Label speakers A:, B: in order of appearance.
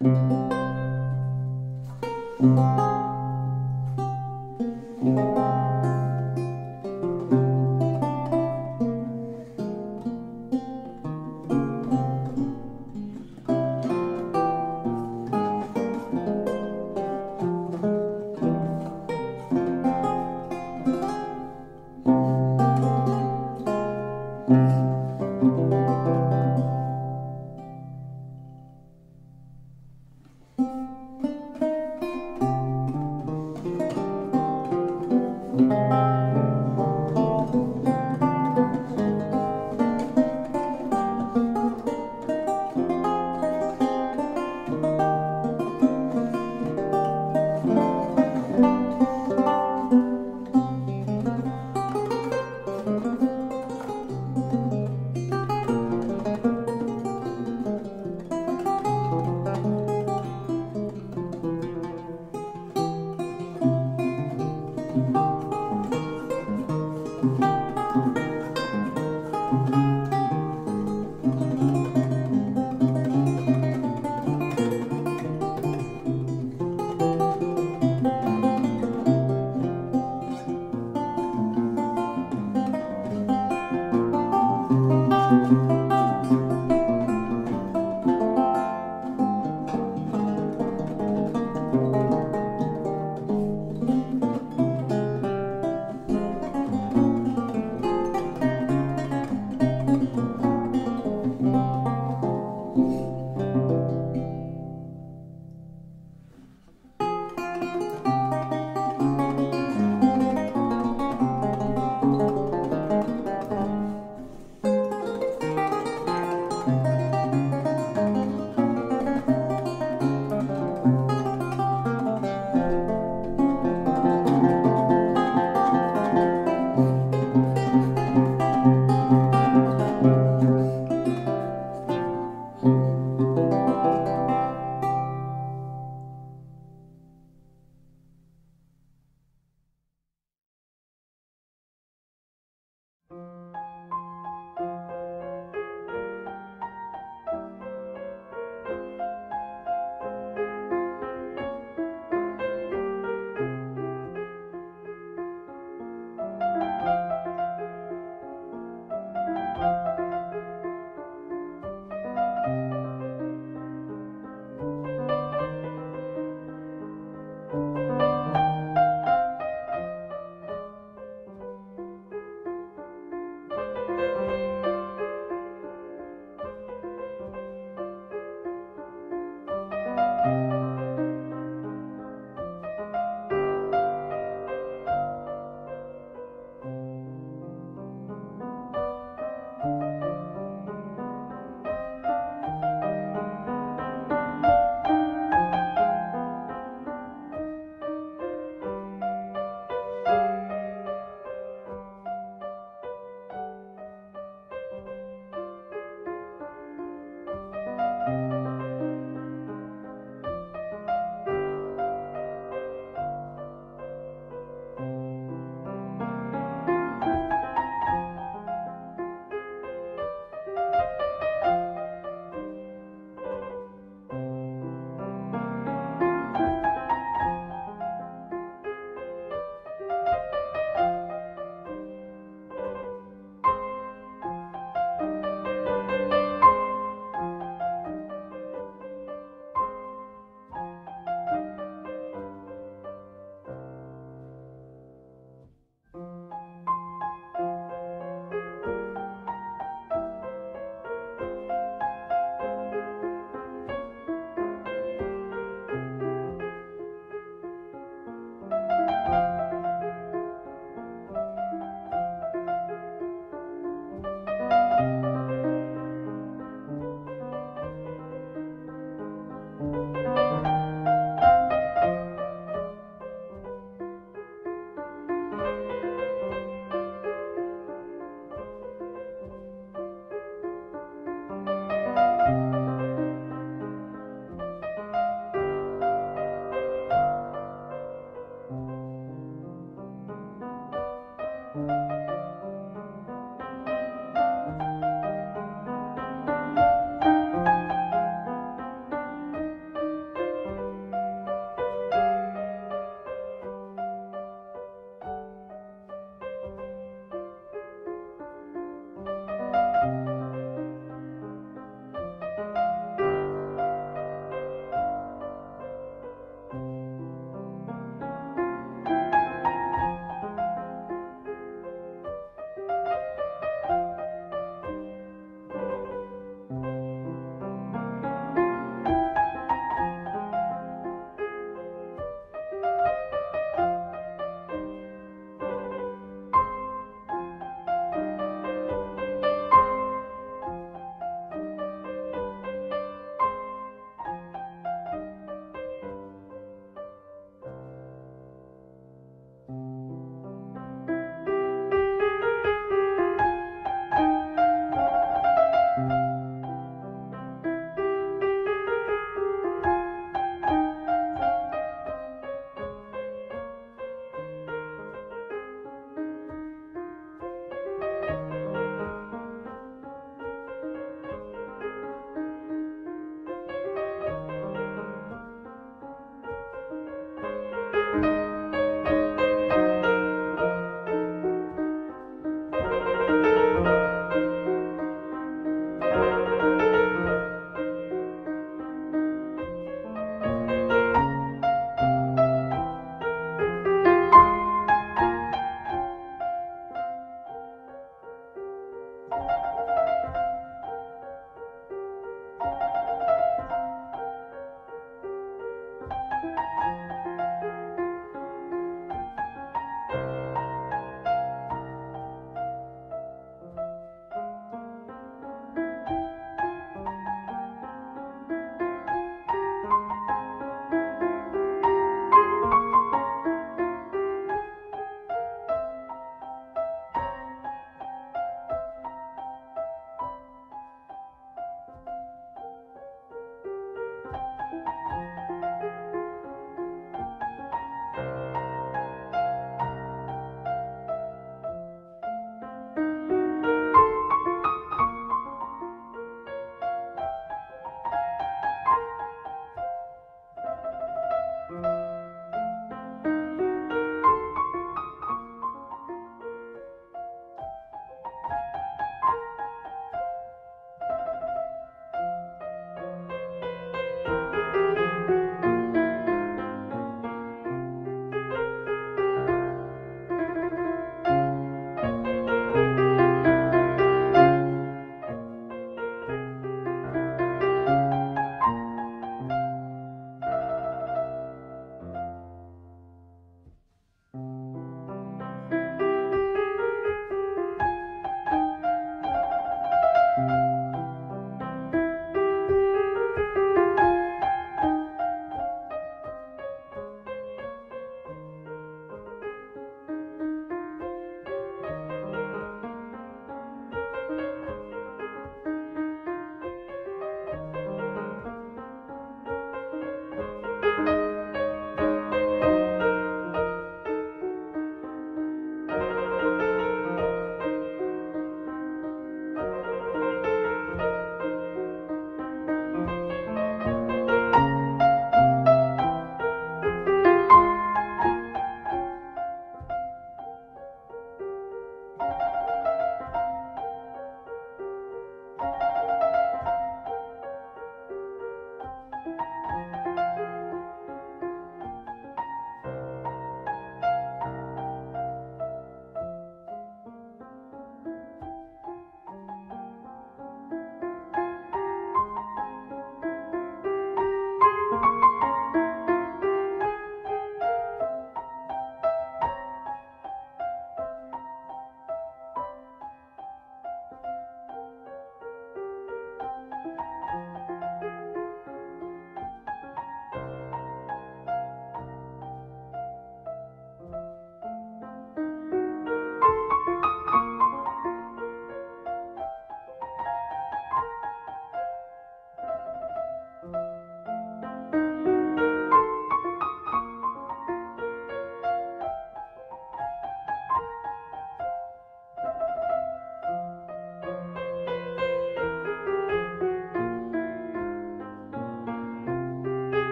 A: Música